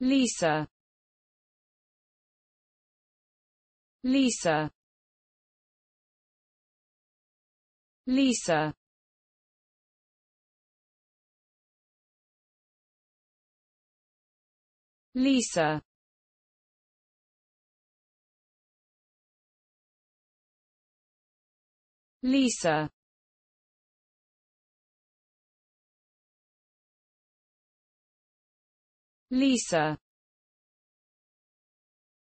Lisa. Lisa. Lisa. Lisa. Lisa Lisa